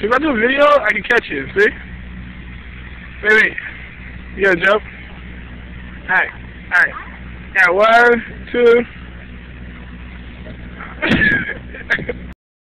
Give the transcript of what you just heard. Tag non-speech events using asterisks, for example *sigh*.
So if I do a video, I can catch it. see? Wait, wait. You gotta jump. Alright, alright. Yeah, one, two. *laughs*